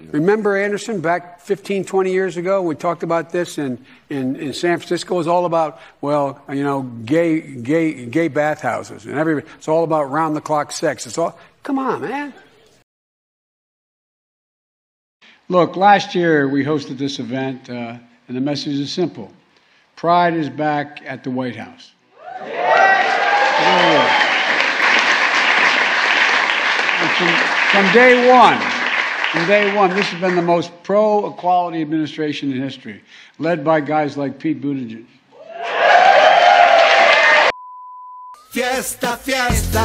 Remember Anderson back 15, 20 years ago? We talked about this in, in, in San Francisco. It was all about, well, you know, gay, gay, gay bathhouses and every, it's all about round the clock sex. It's all, come on, man. Look, last year we hosted this event, uh, and the message is simple Pride is back at the White House. From, from day one, from day one, this has been the most pro equality administration in history, led by guys like Pete Buttigieg. Fiesta, fiesta,